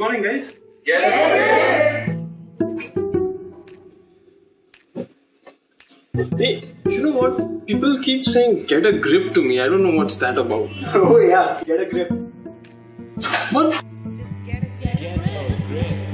morning, guys. Yeah. Hey, you know what? People keep saying get a grip to me. I don't know what's that about. oh yeah, get a grip. What? Just get a. Get a grip.